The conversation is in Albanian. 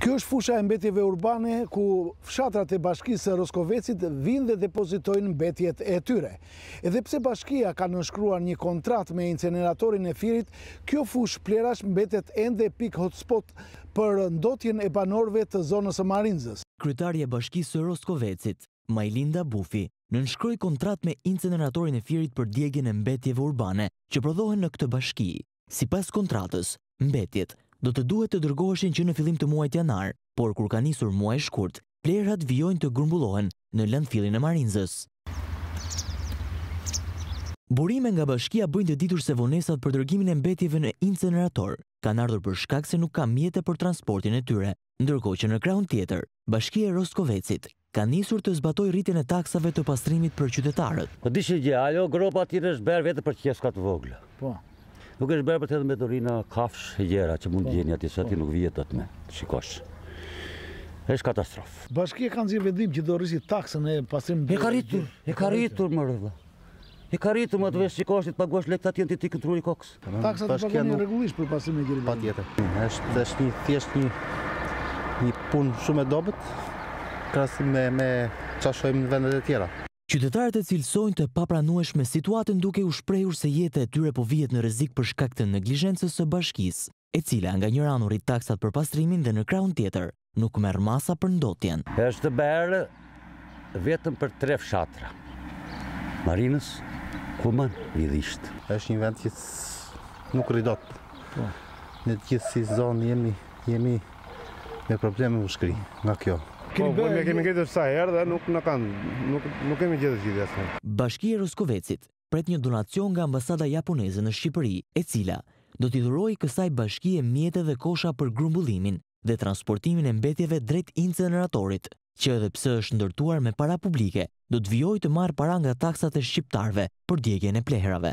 Kjo është fusha e mbetjeve urbane ku fshatrat e bashkisë së Roskovecit vijnë dhe depozitojnë mbetjet e tyre. Edhe pse bashkia ka nënshkruar një kontratë me inceneratorin e Fierit, kjo fushë plehrash mbetet ende pikë hotspot për ndotjen e banorëve të zonës së Marinzës. Kryetarja e bashkisë së Roskovecit, Majlinda Bufi, nënshkroi kontratë me inceneratorin e Fierit për djegien e mbetjeve urbane që prodhohen në këtë bashki. Sipas kontratës, mbetjet do të duhet të dërgoheshin që në fillim të muajit janar, por kur ka nisur muaji shkurt, plehrat vijojnë të grumbullohen në landfillin e Marinzës. Burime nga bashkia bëjnë të ditur se vonesat për dërgimin e mbetjeve në incenerator kanë ardhur për shkak se nuk ka mjete për transportin e tyre. ndërkohë që në krahun tjetër, Bashkia e Roskovecit ka nisur të zbatojë rritjen e taksave të pastrimit për qytetarët. Po di ç'është gjëja, ajo gropa tjetër është bërë vetëm për qeska të vogla. Po. Nuk është bërë për të edhe me dorina, kafshë e gjëra që mund të po. gjeni aty, se aty po. nuk vihet dot me shikosh. Është katastrofë. Bashkia ka nxjerrë vendim që do rrisi taksën e pastrimit. E ka rritur, e ka rritur më rrëdhë. I ka rritur më, të vesh shikosh ti të paguash lekë atje ti t'i kërrosh kokës. Taksat i paguani rregullisht për pastrimin e gjelbërimin. Patjetër. Është është një thjesht një një punë shumë e dobët krahasim me me ça shohim në vendet e tjera. Qytetarët e cilësojnë të papranueshme situatën duke u shprehur se jeta e tyre po vihet në rrezik për shkak të neglizhencës së bashkisë. e cila nga njëra anë rrit taksat për pastrimin dhe në krahun tjetër nuk merr masa për ndotjen. Është bërë vetëm për tre fshatra, Marinëz, Kuman, Vidhisht. Është një vend që nuk rri dot. Po. Ne të gjithë si zonë jemi, jemi me probleme mushkërie nga kjo. Po, po ne kemi ngritur sa herë dhe nuk na kanë, nuk, nuk kemi gjetur zgjidhje asnjë. Bashkia e Roskovecit, pret një donacion nga Ambasada Japoneze në Shqipëri, e cila do t'i dhurojë kësaj bashkie mjete dhe kosha për grumbullimin dhe transportimin e mbetjeve drejt inceneratorit, që edhe pse është ndërtuar me para publike, do të vijojë të marrë para nga taksat e shqiptarëve për djegien e plehrave.